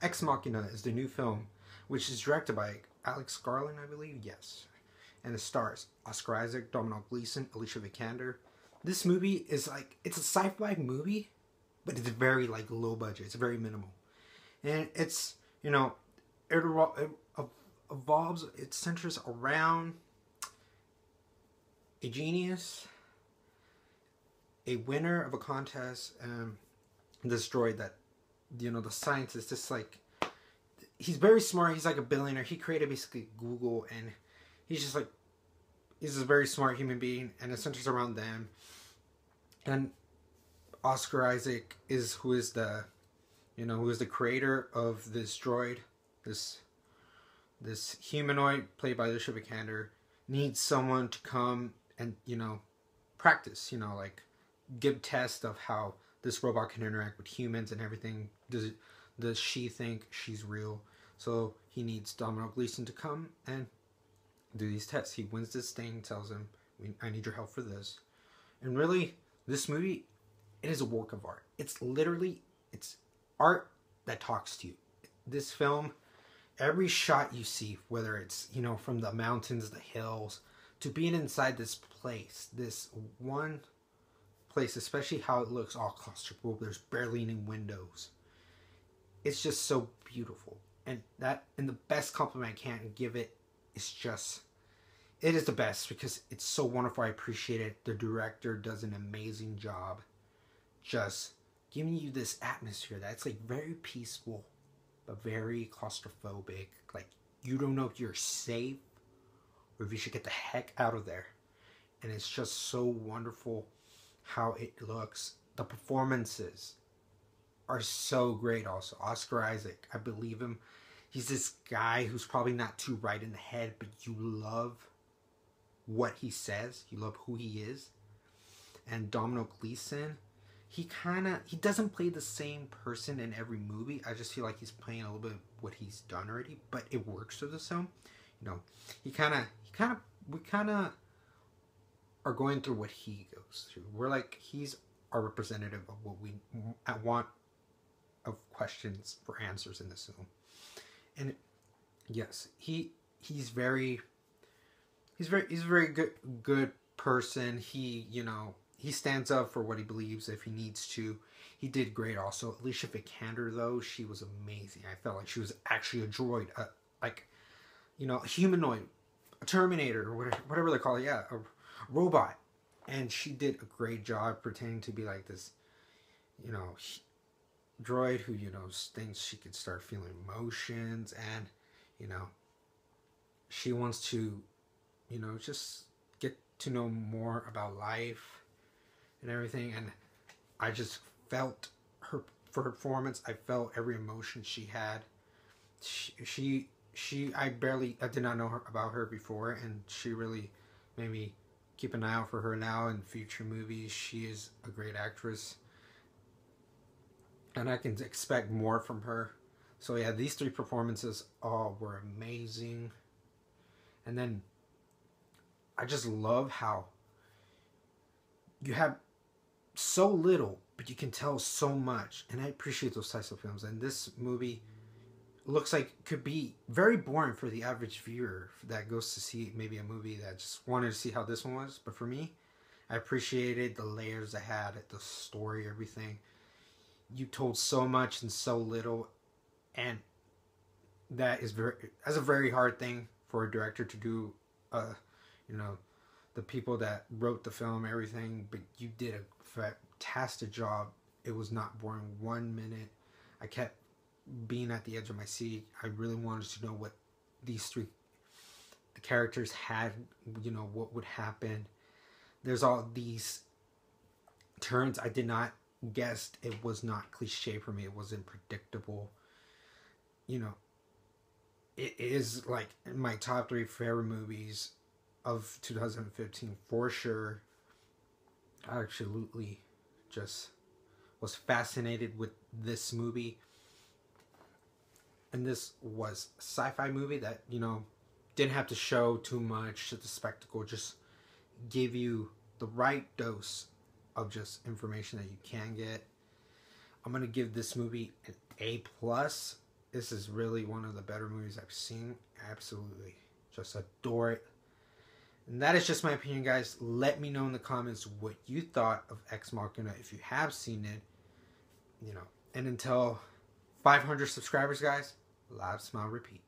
Ex Machina is the new film, which is directed by Alex Garland, I believe. Yes, and it stars Oscar Isaac, Domhnall Gleeson, Alicia Vikander. This movie is like it's a sci-fi movie, but it's very like low budget. It's very minimal, and it's you know it, it evolves. It centers around a genius, a winner of a contest, and droid that you know the scientist. Just like he's very smart. He's like a billionaire. He created basically Google, and he's just like he's a very smart human being, and it centers around them. And Oscar Isaac is who is the, you know, who is the creator of this droid, this, this humanoid played by Alicia Vikander, needs someone to come and you know, practice, you know, like give tests of how this robot can interact with humans and everything. Does does she think she's real? So he needs Domino Gleeson to come and do these tests. He wins this thing, tells him, "I need your help for this," and really, this movie, it is a work of art. It's literally it's art that talks to you. This film, every shot you see, whether it's you know from the mountains, the hills, to being inside this place, this one place, especially how it looks all claustrophobic. There's barely any windows. It's just so beautiful, and that and the best compliment I can give it is just it is the best because it's so wonderful. I appreciate it. The director does an amazing job, just giving you this atmosphere that's like very peaceful, but very claustrophobic. Like you don't know if you're safe or if you should get the heck out of there. And it's just so wonderful how it looks. The performances are so great also. Oscar Isaac, I believe him. He's this guy who's probably not too right in the head, but you love what he says. You love who he is. And Domhnall Gleeson, he kind of he doesn't play the same person in every movie. I just feel like he's playing a little bit what he's done already, but it works for the film. You know, he kind of he kind of we kind of are going through what he goes through. We're like he's our representative of what we want of questions for answers in this film. And yes, he he's very he's very he's a very good good person. He, you know, he stands up for what he believes if he needs to. He did great also. Alicia Vikander though, she was amazing. I felt like she was actually a droid, uh, like you know, a humanoid, a Terminator, or whatever they call it. Yeah, a robot. And she did a great job pretending to be like this, you know, droid who, you know, thinks she could start feeling emotions and, you know, she wants to, you know, just get to know more about life and everything. And I just felt her, for her performance, I felt every emotion she had. She, she she I barely I did not know her, about her before, and she really made me keep an eye out for her now in future movies. She is a great actress, and I can expect more from her. So yeah, these three performances all were amazing, and then I just love how you have so little, but you can tell so much, and I appreciate those types of films. And this movie looks like could be very boring for the average viewer that goes to see maybe a movie that just wanted to see how this one was. But for me, I appreciated the layers I had, the story, everything. You told so much and so little, and that is very that's a very hard thing for a director to do. Uh, you know, the people that wrote the film, everything, but you did a fantastic job. It was not boring one minute. I kept being at the edge of my seat, I really wanted to know what these three the characters had, you know, what would happen. There's all these turns I did not guess it was not cliche for me. It wasn't predictable. You know, it is like my top three favorite movies of 2015 for sure. I absolutely just was fascinated with this movie and this was sci-fi movie that you know didn't have to show too much to the spectacle just give you the right dose of just information that you can get i'm gonna give this movie an a plus this is really one of the better movies I've seen. Absolutely. Just adore it. And that is just my opinion, guys. Let me know in the comments what you thought of Ex Machina if you have seen it. You know, and until 500 subscribers, guys, live, smile, repeat.